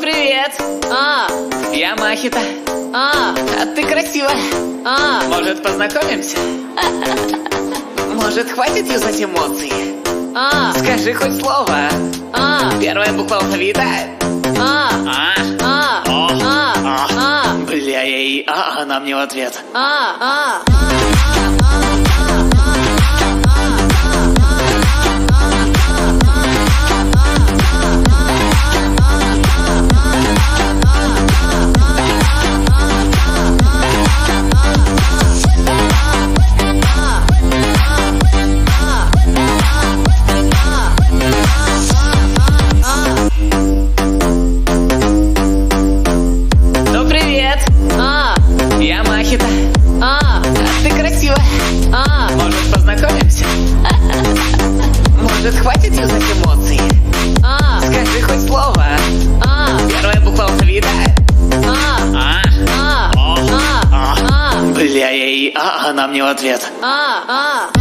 Привет! А, я Махита. А, а ты красивая. А, может познакомимся? Может хватит юзать эмоции? А, скажи хоть слово. А, первая буква алфавита. А, а, а, а. а, а, бля, я и а, а, нам не в ответ. А, а, а, а, а. Я Махита. а, ты красива. а, Может, познакомимся? Может, хватит юзать эмоции? а, Скажи хоть слово. а, Первая буква алфавита. а, А. а, а, А. а, Бля, я ей а, она мне в ответ. а, а.